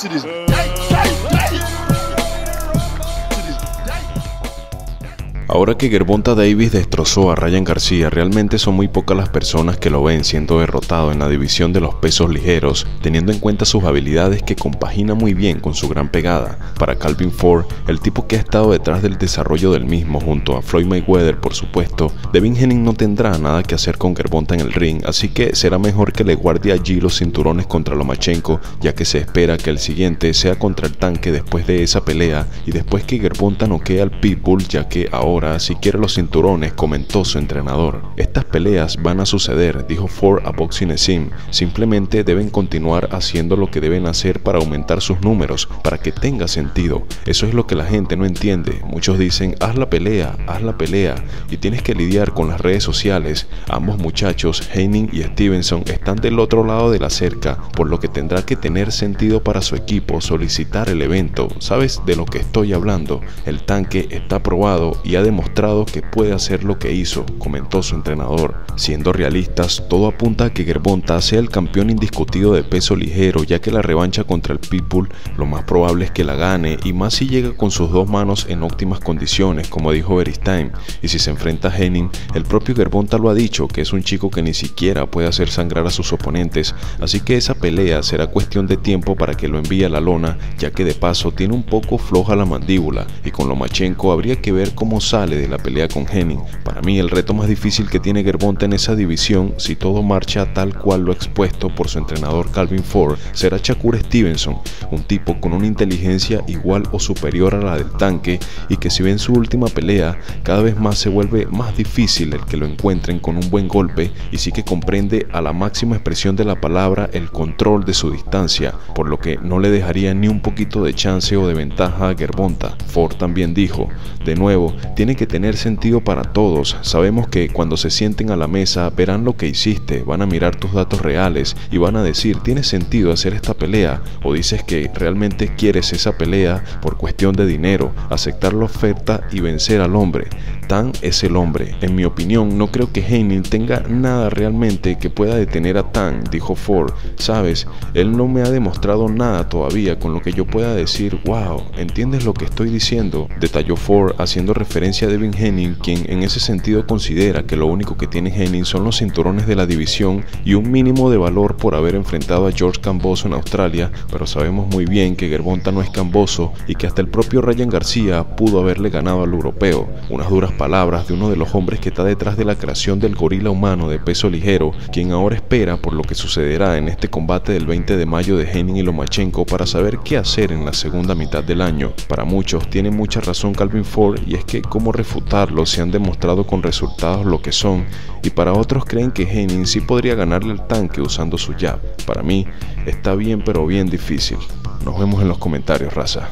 to this. Hey, hey. Ahora que Gervonta Davis destrozó a Ryan García, realmente son muy pocas las personas que lo ven siendo derrotado en la división de los pesos ligeros, teniendo en cuenta sus habilidades que compagina muy bien con su gran pegada. Para Calvin Ford, el tipo que ha estado detrás del desarrollo del mismo junto a Floyd Mayweather, por supuesto, Devin Henning no tendrá nada que hacer con Gervonta en el ring, así que será mejor que le guarde allí los cinturones contra Lomachenko, ya que se espera que el siguiente sea contra el tanque después de esa pelea y después que Gervonta noquee al Pitbull, ya que ahora si quiere los cinturones, comentó su entrenador. Estas peleas van a suceder, dijo Ford a Boxing Sim. Simplemente deben continuar haciendo lo que deben hacer para aumentar sus números, para que tenga sentido. Eso es lo que la gente no entiende. Muchos dicen, haz la pelea, haz la pelea, y tienes que lidiar con las redes sociales. Ambos muchachos, Heining y Stevenson, están del otro lado de la cerca, por lo que tendrá que tener sentido para su equipo solicitar el evento. ¿Sabes de lo que estoy hablando? El tanque está aprobado y ha demostrado que puede hacer lo que hizo, comentó su entrenador. Siendo realistas, todo apunta a que Gervonta sea el campeón indiscutido de peso ligero, ya que la revancha contra el Pitbull lo más probable es que la gane y más si llega con sus dos manos en óptimas condiciones, como dijo Beristain. Y si se enfrenta a Henning, el propio Gervonta lo ha dicho, que es un chico que ni siquiera puede hacer sangrar a sus oponentes, así que esa pelea será cuestión de tiempo para que lo envíe a la lona, ya que de paso tiene un poco floja la mandíbula y con Lomachenko habría que ver cómo sale de la pelea con Henning. Para mí el reto más difícil que tiene Gervonta en esa división, si todo marcha tal cual lo expuesto por su entrenador Calvin Ford, será Shakur Stevenson, un tipo con una inteligencia igual o superior a la del tanque y que si ve en su última pelea, cada vez más se vuelve más difícil el que lo encuentren con un buen golpe y sí que comprende a la máxima expresión de la palabra el control de su distancia, por lo que no le dejaría ni un poquito de chance o de ventaja a Gervonta. Ford también dijo, de nuevo, tiene que tener sentido para todos. Sabemos que cuando se sienten a la mesa verán lo que hiciste, van a mirar tus datos reales y van a decir, ¿tiene sentido hacer esta pelea? O dices que realmente quieres esa pelea por cuestión de dinero, aceptar la oferta y vencer al hombre. Tan es el hombre. En mi opinión, no creo que Henning tenga nada realmente que pueda detener a Tan, dijo Ford. Sabes, él no me ha demostrado nada todavía con lo que yo pueda decir, wow, ¿entiendes lo que estoy diciendo? Detalló Ford haciendo referencia a Devin Henning, quien en ese sentido considera que lo único que tiene Henning son los cinturones de la división y un mínimo de valor por haber enfrentado a George Camboso en Australia, pero sabemos muy bien que Gervonta no es Camboso y que hasta el propio Ryan García pudo haberle ganado al europeo. Unas duras palabras de uno de los hombres que está detrás de la creación del gorila humano de peso ligero, quien ahora espera por lo que sucederá en este combate del 20 de mayo de Henning y Lomachenko para saber qué hacer en la segunda mitad del año. Para muchos tiene mucha razón Calvin Ford y es que como refutarlo se han demostrado con resultados lo que son y para otros creen que Henning sí podría ganarle al tanque usando su jab. Para mí está bien pero bien difícil. Nos vemos en los comentarios, raza.